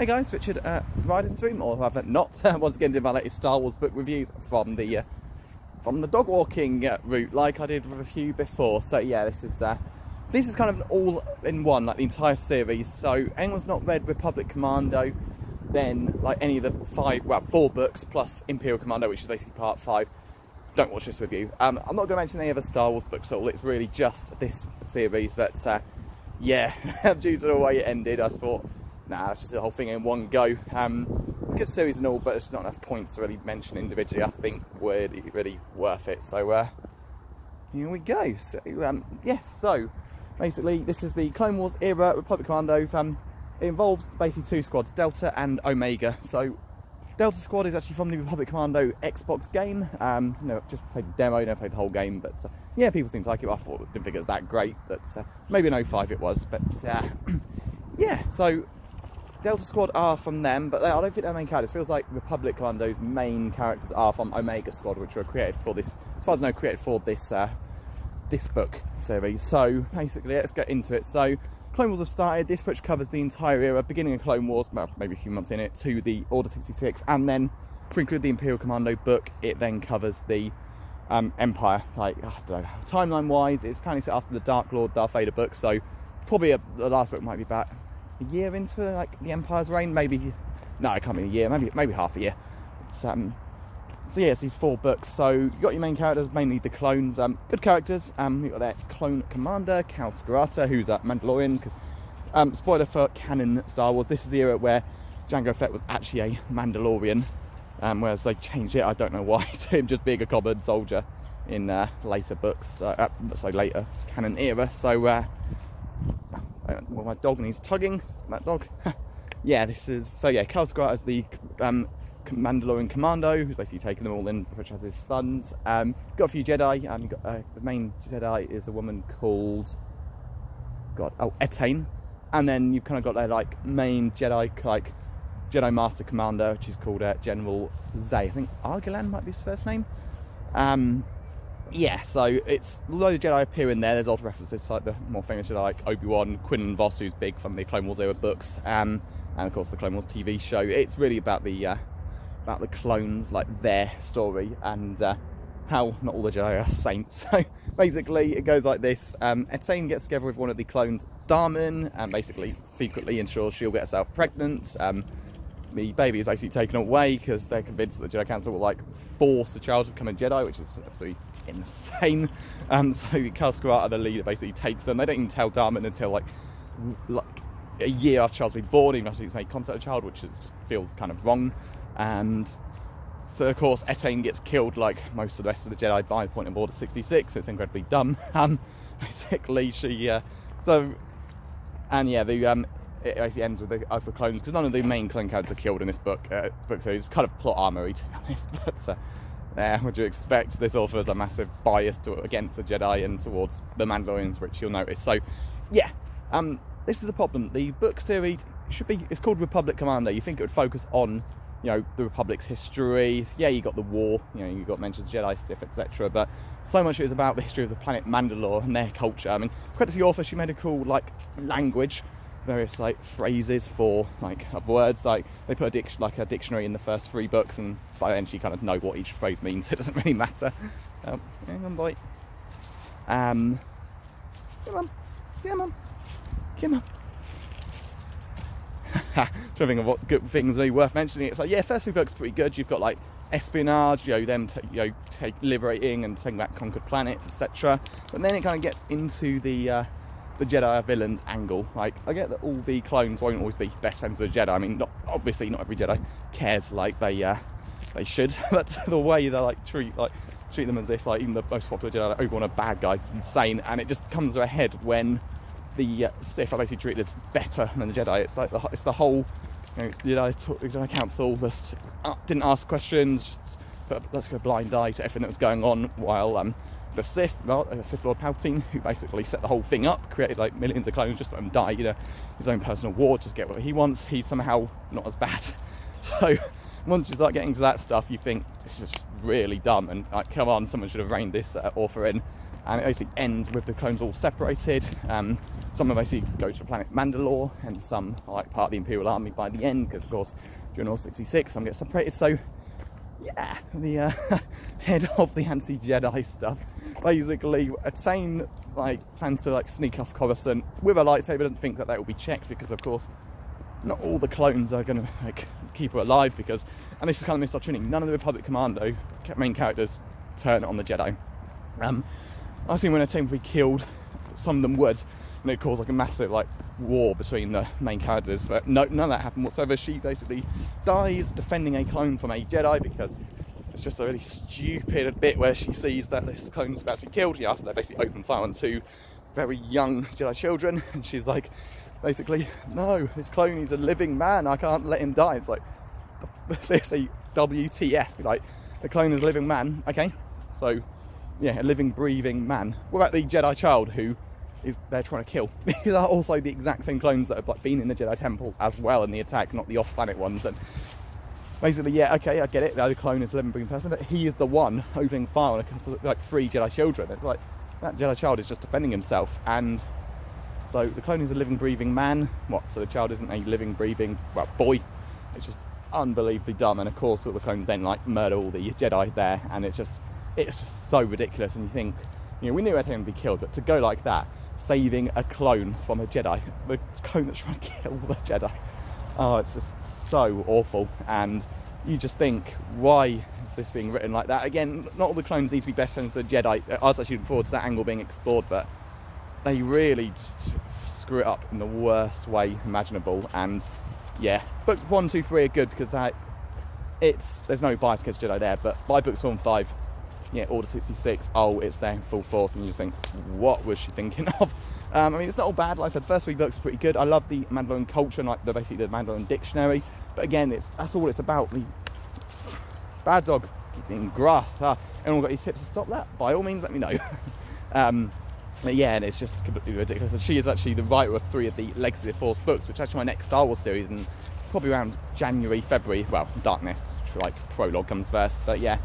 Hey guys, Richard at Riden's Room, or rather not, once again did my latest Star Wars book reviews from the uh, from the dog walking uh, route, like I did with a few before. So yeah, this is uh, this is kind of all in one, like the entire series. So anyone's not read Republic Commando, then like any of the five, well, four books plus Imperial Commando, which is basically part five. Don't watch this review. Um, I'm not going to mention any other Star Wars books at all. It's really just this series. But uh, yeah, due to the way it ended, I thought nah, it's just the whole thing in one go. Um, good series and all, but it's not enough points to really mention individually. I think really, really worth it. So uh, here we go. So um, yes, so basically this is the Clone Wars era Republic Commando. Um, it involves basically two squads, Delta and Omega. So Delta Squad is actually from the Republic Commando Xbox game. Um, no, just played the demo, never played the whole game, but uh, yeah, people seem to like it. I thought didn't think it was that great, but uh, maybe an 05 it was. But uh, yeah, so Delta Squad are from them, but they, I don't think they're main characters. It feels like Republic Commando's main characters are from Omega Squad, which were created for this, as far as I know, created for this uh, this book series. So basically, let's get into it. So Clone Wars have started. This which covers the entire era, beginning of Clone Wars, well, maybe a few months in it, to the Order 66, and then to include the Imperial Commando book, it then covers the um, Empire. Like, I don't know, timeline-wise, it's apparently set after the Dark Lord Darth Vader book, so probably a, the last book might be back a year into like the Empire's reign, maybe. No, it can't be a year. Maybe maybe half a year. It's, um, so yes, these four books. So you got your main characters, mainly the clones. Um, good characters. Um, you got their clone commander, Kal Skirata, who's a Mandalorian. Because um, spoiler for canon Star Wars, this is the era where Jango Fett was actually a Mandalorian, um, whereas they changed it. I don't know why to him just being a common soldier in uh, later books, uh, uh, so later canon era. So uh, well, my dog needs tugging. That dog. yeah, this is so. Yeah, Kal Skirata as the um, Mandalorian commando, who's basically taken them all in, which has his sons. Um, got a few Jedi. Um, got, uh, the main Jedi is a woman called God. Oh, Etain. And then you've kind of got their like main Jedi, like Jedi Master Commander, which is called uh, General Zey. I think Argalan might be his first name. Um, yeah, so it's a load of Jedi appear in there. There's old references like the more famous Jedi, like Obi Wan, Quinlan Vos, who's big from the Clone Wars era books, um, and of course the Clone Wars TV show. It's really about the uh, about the clones, like their story, and uh, how not all the Jedi are saints. So basically, it goes like this: um, Etain gets together with one of the clones, Darman, and basically secretly ensures she'll get herself pregnant. Um, the baby is basically taken away because they're convinced that the Jedi Council will like force the child to become a Jedi, which is absolutely insane. Um, so Kal Skirata, the leader, basically takes them. They don't even tell Darman until like like a year after Child's been born, even after he's made contact with child, which is, just feels kind of wrong. And so of course Etain gets killed like most of the rest of the Jedi by point of order 66. It's incredibly dumb. Um, basically she uh, so and yeah the um it basically ends with the Alpha clones because none of the main clone characters are killed in this book. Uh, book series kind of plot armory to be honest. But uh, would you expect? This has a massive bias to, against the Jedi and towards the Mandalorians, which you'll notice. So, yeah, um, this is the problem. The book series should be it's called Republic Commando. You think it would focus on, you know, the Republic's history. Yeah, you got the war. You know, you got mentions of Jedi, Sith, etc. But so much is about the history of the planet Mandalore and their culture. I mean, credit to the author, she made a cool like language various like phrases for like words. Like they put a diction like a dictionary in the first three books and by then you kind of know what each phrase means so it doesn't really matter. Um, hang on boy. Um come on come on come on. Trying to think of what good things be worth mentioning. It's like yeah first three books pretty good. You've got like espionage you know them t- you know take liberating and taking back conquered planets etc but then it kind of gets into the uh, the Jedi villains angle. Like, I get that all the clones won't always be best friends with the Jedi. I mean, not obviously not every Jedi cares like they uh, they should, but the way they like treat like treat them as if like even the most popular Jedi, like Obi-Wan, are bad guys, It's insane. And it just comes to a head when the uh, Sith are basically treated as better than the Jedi. It's like the, it's the whole you know, Jedi, Jedi Council just uh, didn't ask questions, just put let's go blind eye to everything that was going on while um, the Sith, well, uh, Sith Lord Palpatine, who basically set the whole thing up, created like millions of clones just let them die, you know, his own personal war, just get what he wants. He's somehow not as bad. So once you start getting to that stuff, you think this is really dumb, and like, come on, someone should have reined this uh, author in. and it basically ends with the clones all separated. Um, some of them basically go to the planet Mandalore, and some are like part of the Imperial Army by the end, because of course during Order 66 some get separated. So yeah, the uh, head of the anti-Jedi stuff basically Etain like plans to like sneak off Coruscant with a lightsaber. And think that that will be checked because of course not all the clones are going to like keep her alive because and this is kind of missed opportunity none of the Republic Commando main characters turn on the Jedi. Um I seen when Etain would be killed some of them would and it caused like a massive like war between the main characters but no none of that happened whatsoever. She basically dies defending a clone from a Jedi because it's just a really stupid bit where she sees that this clone's about to be killed after they basically open fire on two very young Jedi children, and she's like, basically, no, this clone is a living man. I can't let him die. It's like, seriously, WTF? Like, the clone is a living man. Okay, so yeah, a living, breathing man. What about the Jedi child who is they're trying to kill? These are also the exact same clones that have like been in the Jedi Temple as well in the attack, not the off-planet ones. And basically, yeah, okay, I get it. The other clone is a living, breathing person, but he is the one opening fire on a couple of, like three Jedi children. It's like that Jedi child is just defending himself, and so the clone is a living, breathing man. What? So the child isn't a living, breathing well boy. It's just unbelievably dumb. And of course, all the clones then like murder all the Jedi there, and it's just it's just so ridiculous. And you think, you know, we knew Etain would be killed, but to go like that, saving a clone from a Jedi, the clone that's trying to kill the Jedi. Oh, it's just so awful. And you just think, why is this being written like that? Again, not all the clones need to be best friends with Jedi. I was actually looking forward to that angle being explored, but they really just screw it up in the worst way imaginable. And yeah, book one, two, three are good because that it's there's no bias against Jedi there, but by books four and five, yeah, Order 66, oh, it's there in full force, and you just think, what was she thinking of? Um, I mean, it's not all bad. Like I said, first three books are pretty good. I love the Mandalorian culture and like the basically the Mandalorian dictionary. But again, it's that's all it's about. The bad dog eating grass. Huh? Anyone got any tips to stop that? By all means, let me know. um, yeah, and it's just completely ridiculous. And she is actually the writer of three of the Legacy of the Force books, which actually my next Star Wars series, and probably around January, February. Well, Darkness, like prologue comes first. But yeah,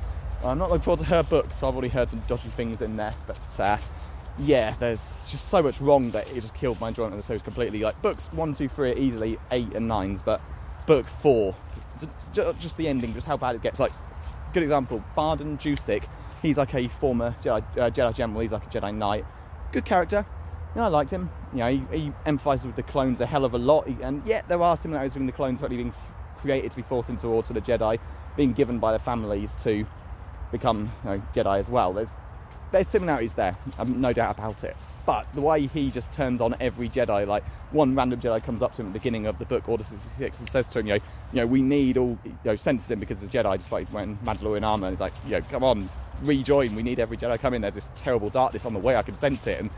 I'm not looking forward to her books. So I've already heard some dodgy things in there, but. Uh, yeah, there's just so much wrong that it just killed my enjoyment of the series completely. Like books one, two, three are easily eight and nines, but book four, just the ending, just how bad it gets. Like, good example, Bardan Jusik. He's like a former Jedi, uh, Jedi general. He's like a Jedi Knight. Good character. Yeah, I liked him. You know, he, he emphasises with the clones a hell of a lot. He, and yet there are similarities between the clones actually being created to be forced into order to the Jedi, being given by their families to become you know, Jedi as well. There's there's similarities there, um, no doubt about it. But the way he just turns on every Jedi, like one random Jedi comes up to him at the beginning of the book, Order 66, and says to him, you know, you know we need all, you know, senses him because the Jedi, despite he's wearing Mandalorian armor, and he's like, you know, come on, rejoin, we need every Jedi come in, there's this terrible darkness on the way, I can sense it. And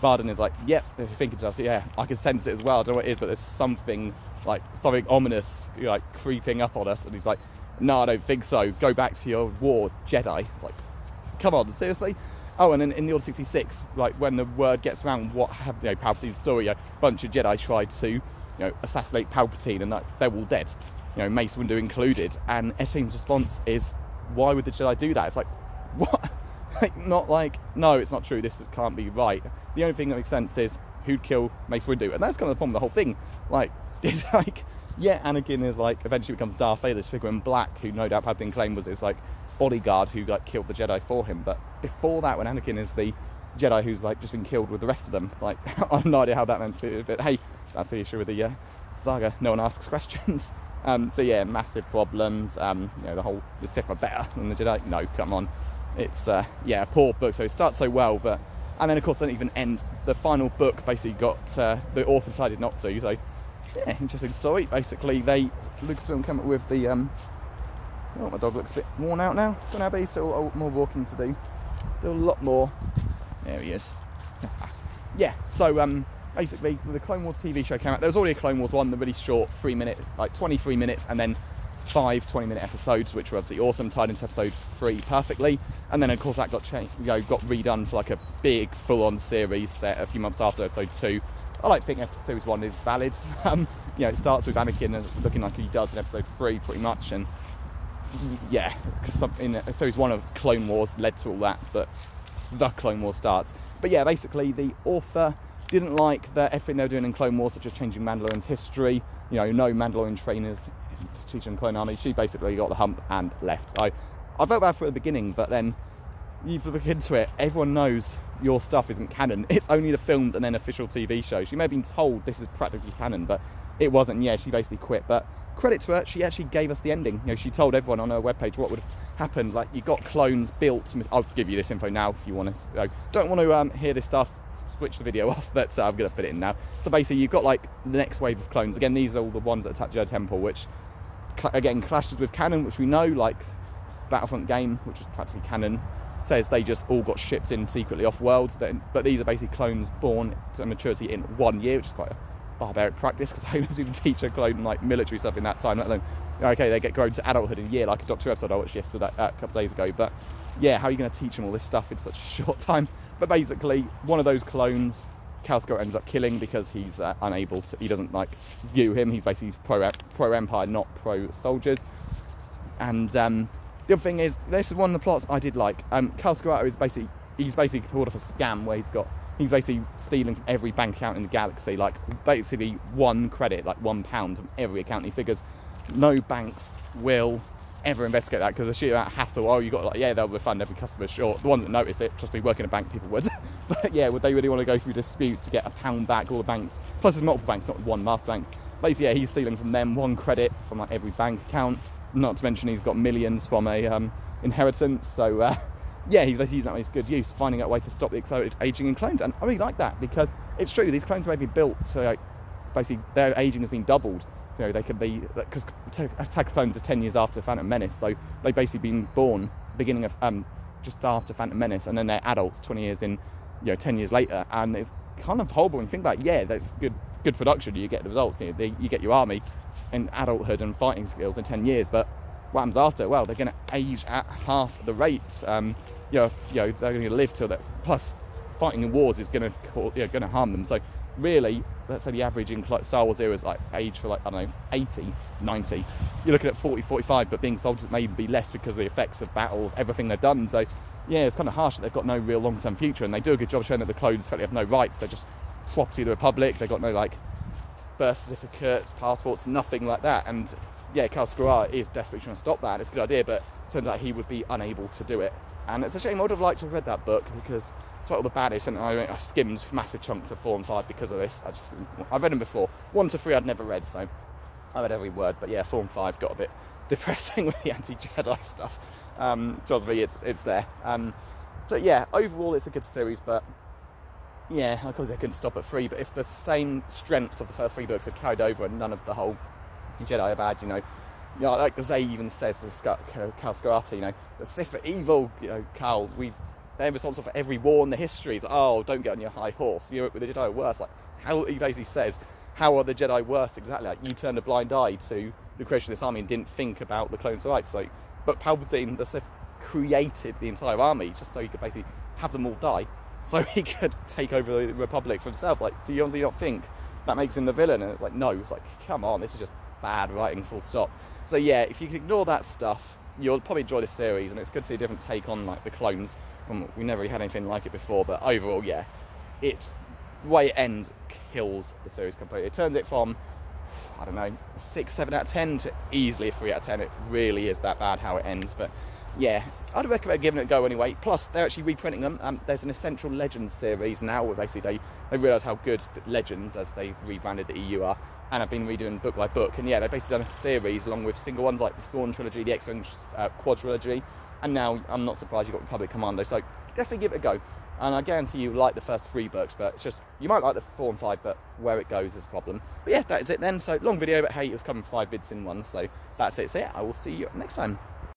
Bardan is like, yep, yeah, thinking to us, yeah, I can sense it as well, I don't know what it is, but there's something, like, something ominous, like, creeping up on us. And he's like, no, I don't think so, go back to your war, Jedi. It's like, come on, seriously? Oh, and then in the Order 66, like when the word gets around what happened, you know, Palpatine's story, a bunch of Jedi tried to, you know, assassinate Palpatine and they're all dead, you know, Mace Windu included. And Etain's response is, why would the Jedi do that? It's like, what? like, not like, no, it's not true, this can't be right. The only thing that makes sense is who'd kill Mace Windu. And that's kind of the problem, the whole thing. Like, did like, yeah, Anakin is like, eventually becomes Darth Vader's figure in black, who no doubt Palpatine claimed was his like bodyguard who like killed the Jedi for him. But before that, when Anakin is the Jedi who's like just been killed with the rest of them, it's like I have no idea how that meant to be. But hey, that's the issue with the uh, saga. No one asks questions. Um, so yeah, massive problems. Um, you know, the whole the Sith are better than the Jedi. No, come on. It's uh, yeah, a poor book. So it starts so well, but and then of course doesn't even end. The final book basically got uh, the author decided not to. So yeah, interesting story. Basically, they Lucasfilm came up with the um, Oh, my dog looks a bit worn out now. Don't know, but he's still more walking to do. Still a lot more. There he is. yeah, so um, basically, the Clone Wars TV show came out. There was already a Clone Wars one, the really short, three minutes, like 23 minutes, and then five 20 minute episodes, which were absolutely awesome, tied into episode three perfectly. And then, of course, that got changed, you know, got redone for like a big full on series set a few months after episode two. I like think series one is valid. Um, you know, it starts with Anakin looking like he does in episode three, pretty much, and yeah, in series one of Clone Wars led to all that, but the Clone Wars starts. But yeah, basically the author didn't like the everything they were doing in Clone Wars, such as changing Mandalorian's history. You know, no Mandalorian trainers teaching Clone Army. She basically got the hump and left. I, I felt bad for the beginning, but then you look into it, everyone knows your stuff isn't canon. It's only the films and then official TV shows. She may have been told this is practically canon, but it wasn't. Yeah, she basically quit. But credit to her, she actually gave us the ending. You know, she told everyone on her webpage what would have happened. Like you got clones built. I'll give you this info now if you want to. Know, don't want to um, hear this stuff. Switch the video off, but uh, I'm going to put it in now. So basically, you've got like the next wave of clones. Again, these are all the ones that attack Jedi Temple, which again clashes with canon, which we know, like Battlefront game, which is practically canon says they just all got shipped in secretly off worlds. But these are basically clones born to maturity in one year, which is quite a barbaric practice because I was even teach a clone like military stuff in that time, let alone okay, they get grown to adulthood in a year, like a Doctor episode I watched yesterday, uh, a couple days ago. But yeah, how are you going to teach them all this stuff in such a short time? But basically, one of those clones, Kal ends up killing because he's uh, unable to. He doesn't like view him. He's basically pro pro Empire, not pro soldiers. And um, the other thing is, this is one of the plots I did like. Um, Kal is basically he's basically pulled off a scam where he's got he's basically stealing from every bank account in the galaxy, like basically one credit, like one pound from every account. He figures no banks will ever investigate that because the sheer amount of hassle. Oh, you got like yeah, they'll refund every customer. Sure, the one that noticed it, trust me, working a bank, people would. but yeah, would they really want to go through disputes to get a pound back? All the banks, plus there's multiple banks, not one master bank. Basically, yeah, he's stealing from them one credit from like every bank account. Not to mention he's got millions from a um, inheritance. So uh, yeah, he's basically using that with good use, finding out a way to stop the accelerated aging in clones. And I really like that because it's true, these clones may be built so like, basically their aging has been doubled. So they can be, because Attack Clones are 10 years after Phantom Menace, so they've basically been born beginning of, um, just after Phantom Menace, and then they're adults 20 years in, you know, 10 years later. And it's kind of horrible when you think about. Yeah, that's good good production, you get the results, you, know, they, you get your army in adulthood and fighting skills in 10 years, but what happens after? Well, they're going to age at half the rate. Um, you, know, you know, they're going to live till that. Plus, fighting in wars is going to you know, going to harm them. So, really, let's say the average in Star Wars era is like age for like I don't know 80, 90. You're looking at 40, 45, but being soldiers may be less because of the effects of battles, everything they've done. So, yeah, it's kind of harsh that they've got no real long-term future, and they do a good job showing that the clones effectively have no rights. They're just property of the Republic. They've got no like birth certificates, passports, nothing like that. And yeah, Skirata is desperately trying to stop that. It's a good idea, but turns out he would be unable to do it. And it's a shame. I would have liked to have read that book because it's like all the baddest, and I, I skimmed massive chunks of four and five because of this. I just I've read them before. One to three I'd never read, so I read every word. But yeah, four and five got a bit depressing with the anti-Jedi stuff. Um, trust me, it's it's there. Um, but yeah, overall it's a good series, but yeah, of course they couldn't stop at three. But if the same strengths of the first three books had carried over and none of the whole Jedi are bad, you know. You know, like Zey even says to Sc- Kal you know, the Sith are evil, you know, Kal, we've, they're responsible for every war in the histories. Oh, don't get on your high horse. You're with the Jedi are worse. Like how he basically says, how are the Jedi worse exactly? Like you turned a blind eye to the creation of this army and didn't think about the clones' rights. Like, but Palpatine, the Sith, created the entire army just so he could basically have them all die, so he could take over the Republic for himself. Like, do you honestly not think that makes him the villain? And it's like, no. It's like, come on, this is just bad writing, full stop. So yeah, if you can ignore that stuff, you'll probably enjoy this series, and it's good to see a different take on like the clones. From we never really had anything like it before, but overall, yeah, it's the way it ends kills the series completely. It turns it from I don't know six, seven out of ten to easily three out of ten. It really is that bad how it ends, but yeah, I'd recommend giving it a go anyway. Plus, they're actually reprinting them. Um, there's an Essential Legends series now where basically they, they realise how good Legends, as they rebranded the EU, are, and I've been redoing book by book. And yeah, they've basically done a series along with single ones like the Thrawn trilogy, the X-Wing uh, quadrilogy, and now I'm not surprised you've got Republic Commando. So definitely give it a go. And I guarantee you like the first three books, but it's just you might like the four and five, but where it goes is a problem. But yeah, that is it then. So long video, but hey, it was coming five vids in one, so that's it. So yeah, I will see you next time.